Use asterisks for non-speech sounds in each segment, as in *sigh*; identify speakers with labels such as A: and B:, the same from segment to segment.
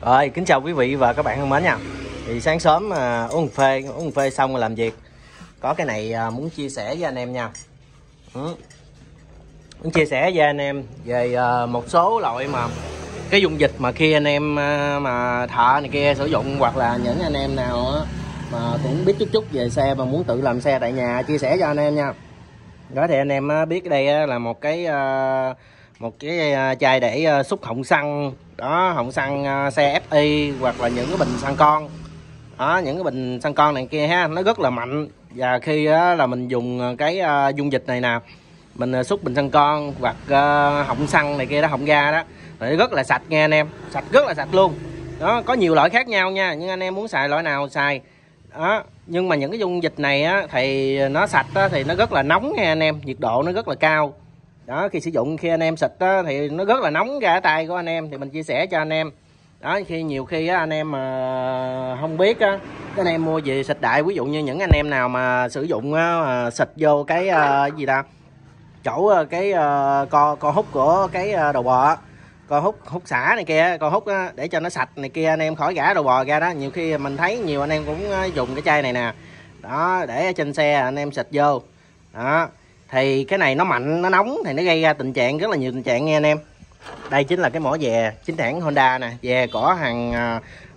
A: Rồi, kính chào quý vị và các bạn thân mến nha. Thì sáng sớm uh, uống phê, uống phê xong rồi làm việc. Có cái này uh, muốn chia sẻ với anh em nha. Ừ. Muốn chia sẻ với anh em về uh, một số loại mà cái dung dịch mà khi anh em uh, mà thợ này kia sử dụng hoặc là những anh em nào mà cũng biết chút chút về xe mà muốn tự làm xe tại nhà chia sẻ cho anh em nha. Đó thì anh em uh, biết đây uh, là một cái Uh, một cái à, chai để à, xúc họng xăng. Đó họng xăng à, xe FI hoặc là những cái bình xăng con. Đó những cái bình xăng con này kia ha nó rất là mạnh. Và khi là mình dùng cái dung dịch này nè mình xúc bình xăng con hoặc họng xăng này kia đó họng ga đó nó rất là sạch nha anh em. Sạch rất là sạch luôn. Đó có nhiều loại khác nhau nha nhưng anh em muốn xài loại nào xài. Đó nhưng mà những cái dung dịch này á, thì nó sạch á, thì nó rất là nóng nha anh em nhiệt độ nó rất là cao đó khi sử dụng khi anh em xịt á, thì nó rất là nóng ra tay của anh em thì mình chia sẻ cho anh em. Đó khi nhiều khi á, anh em mà không biết á anh em mua về xịt đại ví dụ như những anh em nào mà sử dụng á, mà xịt vô cái uh, gì ta? Chỗ uh, cái uh, co co hút của cái uh, đầu bò á co hút hút xả này kia co hút á, để cho nó sạch này kia anh em khỏi gã đầu bò ra đó. Nhiều khi mình thấy nhiều anh em cũng dùng cái chai này nè. Đó để trên xe anh em xịt vô. Đó thì cái này nó mạnh nó nóng thì nó gây ra tình trạng rất là nhiều tình trạng nghe anh em. Đây chính là cái mỏ dè chính hãng Honda nè dè cỏ hàng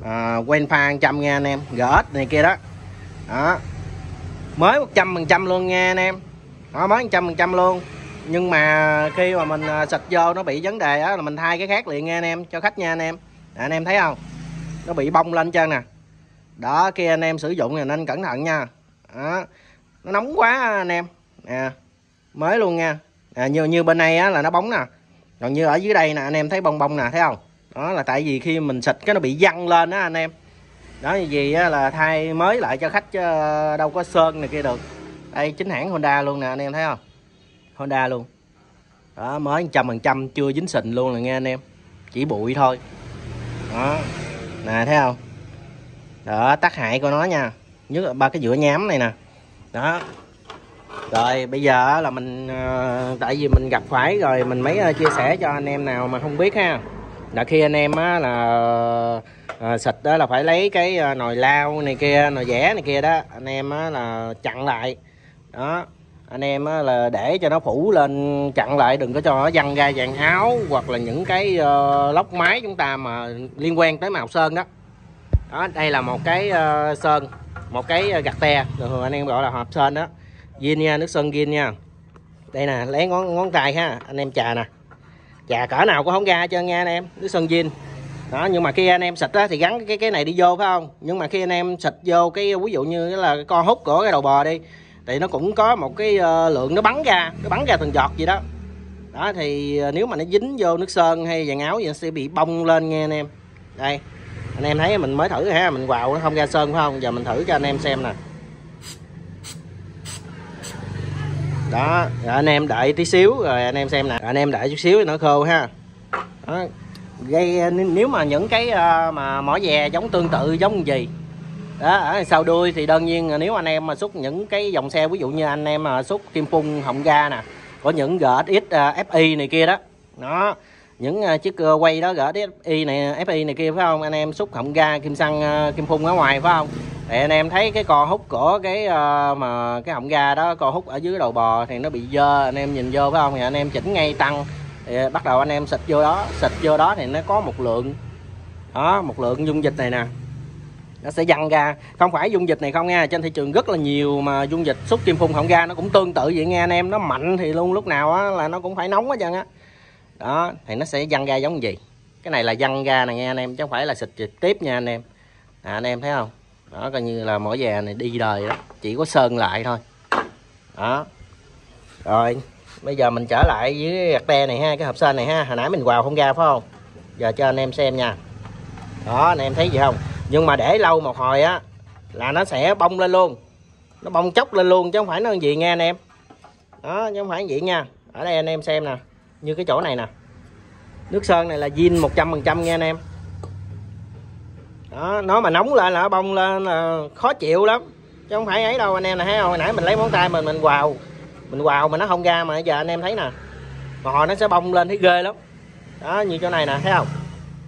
A: uh, quen pha trăm nha anh em GS này kia đó. Đó. Mới 100 phần trăm luôn nha anh em. Đó mới 100 phần trăm luôn. Nhưng mà khi mà mình à, xịt vô nó bị vấn đề á là mình thay cái khác liền nha anh em cho khách nha anh em. À, anh em thấy không? Nó bị bong lên chân nè. Đó khi anh em sử dụng thì nên cẩn thận nha. Đó. nó nóng quá anh em. Nè mới luôn nha. À, như như bên này á là nó bóng nè. Còn như ở dưới đây nè anh em thấy bong bong nè thấy không? Đó là tại vì khi mình xịt cái nó bị văng lên á anh em. Đó như gì á là thay mới lại cho khách chứ đâu có sơn này kia được. Đây chính hãng Honda luôn nè anh em thấy không? Honda luôn. Đó mới trăm phần trăm chưa dính xịn luôn là nghe anh em. Chỉ bụi thôi. Đó. Nè thấy không? Đó tác hại của nó nha. Nhất là ba cái giữa nhám này nè. Đó rồi bây giờ là mình ờ, tại vì mình gặp phải rồi mình mới ờ, chia sẻ cho anh em nào mà không biết ha. Là khi anh em á là à, xịt đó là phải lấy cái nồi lao này kia nồi vẽ này kia đó anh em á là chặn lại. Đó anh em á là để cho nó phủ lên chặn lại đừng có cho nó văng ra vàng áo hoặc là những cái uh, lóc máy chúng ta mà liên quan tới màu sơn đó. Đó đây là một cái uh, sơn một cái gạt te thường anh em gọi là hộp sơn đó. Gin nha, nước sơn gin nha. Đây nè, lấy ngón ngón tay ha, anh em trà nè. Trà cỡ nào cũng không ra cho nha anh em, nước sơn gin. Đó, nhưng mà khi anh em xịt á thì gắn cái cái này đi vô phải không? Nhưng mà khi anh em xịt vô cái ví dụ như là cái con hút của cái đầu bò đi thì nó cũng có một cái uh, lượng nó bắn ra, nó bắn ra từng giọt gì đó. Đó thì ờ, nếu mà nó dính vô nước sơn hay vàng áo thì nó sẽ bị bong lên nghe anh em. Đây. Anh em thấy mình mới thử ha, mình vào nó không ra sơn phải không? Giờ mình thử cho anh em xem nè. Đó rồi anh em đợi tí xíu rồi anh em xem nè. Anh em đợi chút xíu nó khô ha. Đó. gây ờ, nếu mà những cái ờ, mà mỏ dè giống tương tự giống gì đó ở sau đuôi thì đương nhiên nếu anh em mà xúc những cái dòng xe ví dụ như anh em mà xúc kim phun họng ga nè có những GSX uh, ờ, FI này kia đó. Nó những à, chiếc ờ, quay đó gỡ FI này FI này kia, phải không? Anh em xúc họng ga kim xăng ờ, kim phun ở ngoài, phải không? Thì anh em thấy cái co hút của cái ờ, mà cái họng ga đó, co hút ở dưới đầu bò thì nó bị dơ, anh em nhìn vô, phải không? Thì anh em chỉnh ngay tăng. Thì bắt đầu anh em xịt vô đó, xịt vô đó thì nó có một lượng, đó, một lượng dung dịch này nè. Nó sẽ dằn ra. Không phải dung dịch này không nha, trên thị trường rất là nhiều mà dung dịch xúc kim phun họng ga nó cũng tương tự vậy nghe anh em, nó mạnh thì luôn lúc nào á là nó cũng phải nóng hết trơn á đó thì nó sẽ văng ra giống gì? Cái này là văng ra này nghe anh em chứ không phải là xịt trực tiếp nha anh em. À, anh em thấy không? Đó coi như là mỗi già này đi đời đó chỉ có sơn lại thôi. Đó. Rồi bây giờ mình trở lại với gạt te này ha cái hộp sơn này ha. Hồi nãy mình vào không ra phải không? Giờ cho anh em xem nha. Đó anh em thấy gì không? Nhưng mà để lâu một hồi á là nó sẽ bông lên luôn. Nó bông chốc lên luôn chứ không phải nó gì nghe anh em. Đó chứ không phải gì nha. Ở đây anh em xem nè như cái chỗ này nè. Nước sơn này là zin 100% nha anh em. Đó, nó mà nóng lên là bông lên là khó chịu lắm. Chứ không phải ấy đâu, anh em nè thấy không? Hồi nãy mình lấy móng tay mình mình quào. Mình quào mà nó không ra mà giờ anh em thấy nè. Mà hồi nó sẽ bông lên thấy ghê lắm. Đó, như chỗ này nè, thấy không?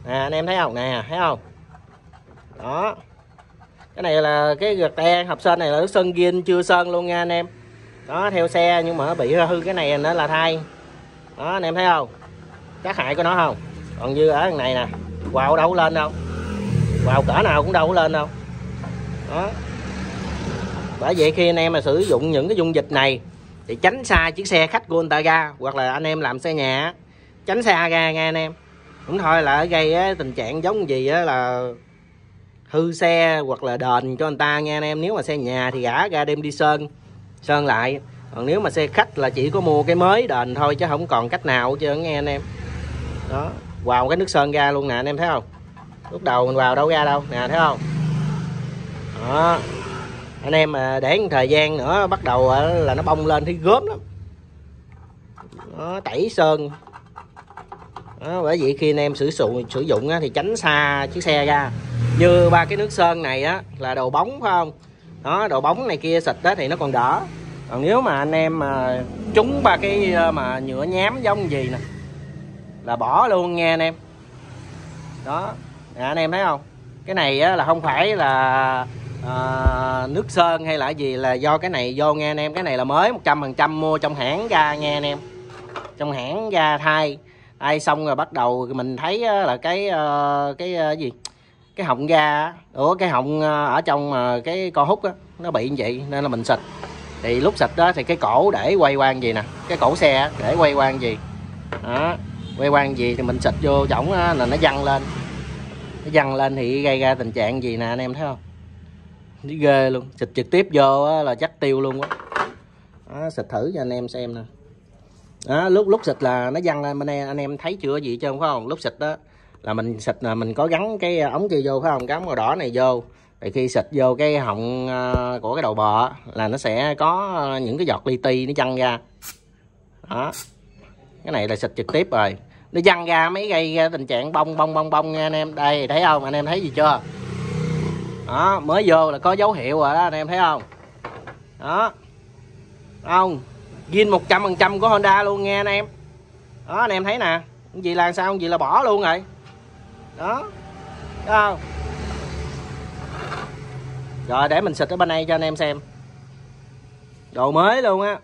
A: Nè, anh em thấy không? Nè, thấy không? Đó. Cái này là cái gạt te hộp sơn này là nước sơn gin chưa sơn luôn nha anh em. Đó, theo xe nhưng mà nó bị hư cái này nó là thay đó, anh em thấy không? Tác hại của nó không? Còn như ở thằng này nè vào đâu lên đâu. Vào cỡ nào cũng đâu có lên đâu. Đó. Bởi vậy khi anh em mà sử dụng những cái dung dịch này, thì tránh xa chiếc xe khách của anh ta ra, hoặc là anh em làm xe nhà tránh xa ra nha anh em. Cũng thôi là gây tình trạng giống gì á là hư xe hoặc là đền cho anh ta nha anh em. Nếu mà xe nhà thì gã ra đem đi sơn sơn lại còn nếu mà xe khách là chỉ có mua cái mới đền thôi chứ không còn cách nào chứ nghe anh em. Đó vào cái nước sơn ra luôn nè anh em thấy không? Lúc đầu mình vào đâu ra đâu nè thấy không? Đó. Anh em mà để một thời gian nữa bắt đầu là nó bông lên thấy gớm lắm. Nó tẩy sơn. Đó, bởi vì khi anh em sử dụng sử dụng á, thì tránh xa chiếc xe ra. Như ba cái nước sơn này á là đồ bóng phải không? Đó đồ bóng này kia xịt đó thì nó còn đỡ còn nếu mà anh em mà trúng ba cái ờ, mà nhựa nhám giống gì nè là bỏ luôn nghe anh em. Đó. À, anh em thấy không? Cái này á, là không phải là à, nước sơn hay là gì là do cái này vô nghe anh em. Cái này là mới 100% mua trong hãng ra nghe anh em. Trong hãng ra thay ai xong rồi bắt đầu mình thấy là cái uh, cái uh, gì? Cái họng ga ủa cái họng ở trong cái con hút á nó bị như vậy nên là mình xịt thì lúc xịt đó thì cái cổ để quay quang gì nè? Cái cổ xe để quay quang gì? Đó quay quang gì thì mình xịt vô chổng là nó văng lên. Nó văng lên thì gây ra tình trạng gì nè anh em thấy không? Nó ghê luôn. Xịt trực tiếp vô là chắc tiêu luôn quá đó, xịt thử cho anh em xem nè. Đó, lúc lúc xịt là nó văng lên bên đây anh em thấy chưa gì chưa phải không? Lúc xịt đó là mình xịt là mình có gắn cái ống kia vô phải không? Cái ống màu đỏ này vô thì khi xịt vô cái họng ờ, của cái đầu bò là nó sẽ có ờ, những cái giọt li ti nó chăng ra. Đó. Cái này là xịt trực tiếp rồi. Nó văng ra mấy gây ra tình trạng bong bong bong bong. Nha anh em, đây, thấy không? Anh em thấy gì chưa? Đó, mới vô là có dấu hiệu rồi đó, anh em thấy không? Đó. Không, zin 100% của Honda luôn nghe anh em. Đó, anh em thấy nè. Gì là sao? Gì là bỏ luôn rồi. Đó. Thấy không? Rồi để mình xịt ở bên đây cho anh em xem. Đồ mới luôn á.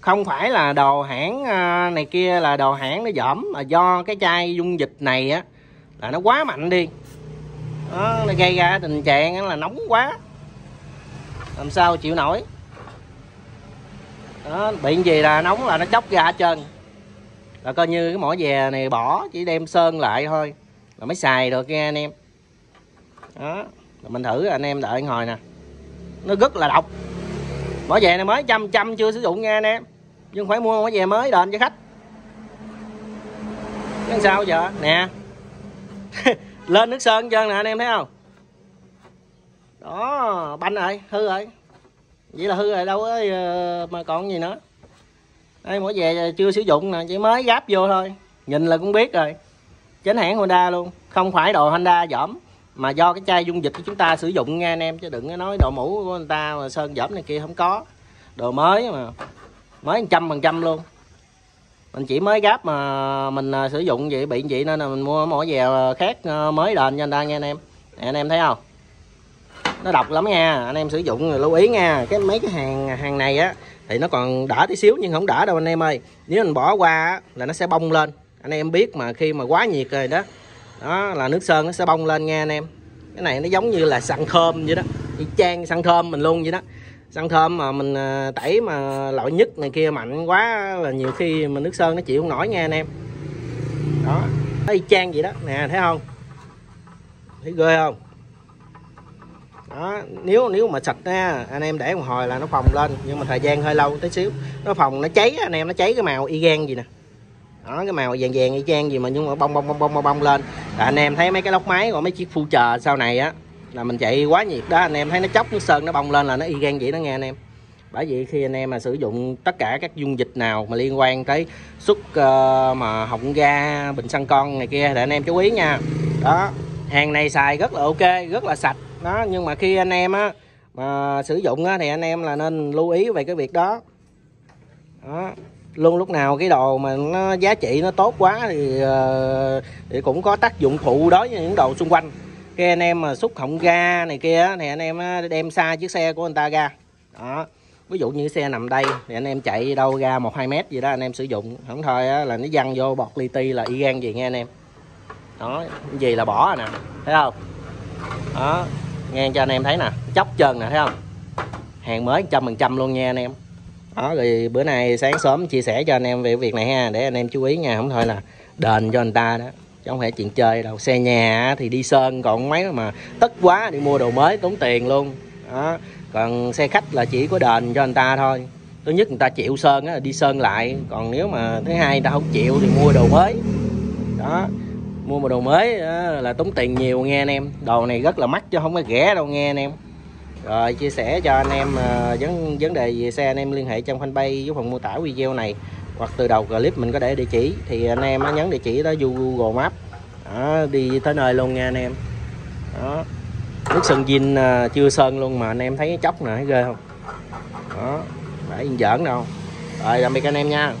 A: Không phải là đồ hãng à, này kia là đồ hãng nó dởm mà do cái chai dung dịch này á là nó quá mạnh đi. Đó, nó gây ra tình trạng là nóng quá. Làm sao chịu nổi? Đó, bị gì là nóng là nó chóc ra hết trơn. Là coi như cái mỏ dè này bỏ chỉ đem sơn lại thôi là mới xài được nha anh em. Đó mình thử anh em đợi hồi nè. Nó rất là độc. Mỏ về này mới trăm trăm chưa sử dụng nha anh em. Nhưng phải mua mỏ về mới đền cho khách. Làm sao giờ? Nè. *laughs* Lên nước sơn trơn nè anh em thấy không? Đó, banh rồi, hư rồi. Vậy là hư rồi, đâu có ờ, mà còn gì nữa. Đây mỗi về chưa sử dụng nè, chỉ mới gáp vô thôi. Nhìn là cũng biết rồi. Chính hãng Honda luôn, không phải đồ Honda dỏm mà do cái chai dung dịch của chúng ta sử dụng nha anh em chứ đừng nói đồ mũ của người ta mà sơn dỏm này kia không có. Đồ mới mà mới trăm phần trăm luôn. Mình chỉ mới gáp mà mình à, sử dụng vậy bị vậy nên là mình mua mỗi dèo khác à, mới đền cho anh ta nha anh em. Nè, anh em thấy không? Nó độc lắm nha anh em sử dụng lưu ý nha. Cái mấy cái hàng hàng này á thì nó còn đỡ tí xíu nhưng không đỡ đâu anh em ơi. Nếu mình bỏ qua á, là nó sẽ bông lên. Anh em biết mà khi mà quá nhiệt rồi đó đó, là nước sơn nó sẽ bông lên nha anh em. Cái này nó giống như là xăng thơm vậy đó. Y chang xăng thơm mình luôn vậy đó. Xăng thơm mà mình à, tẩy mà loại nhất này kia mạnh quá là nhiều khi mà nước sơn nó chịu không nổi nha anh em. Đó, nó y chang vậy đó. Nè, thấy không? Thấy ghê không? Đó, nếu nếu mà sạch nha anh em để một hồi là nó phồng lên. Nhưng mà thời gian hơi lâu tí xíu. Nó phồng, nó cháy anh em, nó cháy cái màu y gan gì nè đó cái màu vàng vàng y chang gì mà nhưng mà bông bông bông bông bông, bông lên. Là anh em thấy mấy cái lốc máy của mấy chiếc phu chờ sau này á là mình chạy quá nhiệt đó anh em thấy nó chóc nó sơn nó bông lên là nó y gan vậy đó nghe anh em. Bởi vì khi anh em mà sử dụng tất cả các dung dịch nào mà liên quan tới xuất uh, ờ, mà họng ga bình xăng con này kia để anh em chú ý nha. Đó hàng này xài rất là ok rất là sạch. Đó nhưng mà khi anh em á mà sử dụng á, thì anh em là nên lưu ý về cái việc đó. Đó luôn lúc nào cái đồ mà nó giá trị nó tốt quá thì, ờ, thì cũng có tác dụng phụ đối với những đồ xung quanh. Cái anh em mà xúc họng ga này kia thì anh em đem xa chiếc xe của anh ta ra. Đó. Ví dụ như xe nằm đây thì anh em chạy đâu ra một hai mét gì đó anh em sử dụng. Không thôi là nó văng vô bọt li ti là y gan gì nghe anh em. Đó gì là bỏ rồi nè thấy không? Đó nghe cho anh em thấy nè chóc chân nè thấy không? Hàng mới trăm phần trăm luôn nha anh em đó, rồi bữa nay sáng sớm chia sẻ cho anh em về việc này ha, để anh em chú ý nha, không thôi là đền cho anh ta đó, chứ không phải chuyện chơi đâu. Xe nhà thì đi sơn, còn mấy mà tất quá đi mua đồ mới tốn tiền luôn. Đó, còn xe khách là chỉ có đền cho anh ta thôi. Thứ nhất người ta chịu sơn á đi sơn lại, còn nếu mà thứ hai người ta không chịu thì mua đồ mới. Đó, mua một đồ mới là tốn tiền nhiều, nghe anh em. Đồ này rất là mắc chứ không có rẻ đâu, nghe anh em rồi chia sẻ cho anh em uh, vấn vấn đề về xe anh em liên hệ trong fanpage với phần mô tả video này hoặc từ đầu clip mình có để địa chỉ thì anh em nhấn địa chỉ đó vô Google Maps. Đó, đi tới nơi luôn nha anh em. Đó. Nước sơn zin uh, ờ, chưa sơn luôn mà anh em thấy chóc nè thấy ghê không? Đó phải giỡn đâu. Rồi tạm biệt anh em nha.